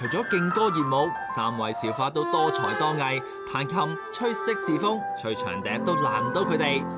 除咗劲歌热舞，三位小花都多才多艺，弹琴、吹息、侍风，吹长笛都难唔到佢哋。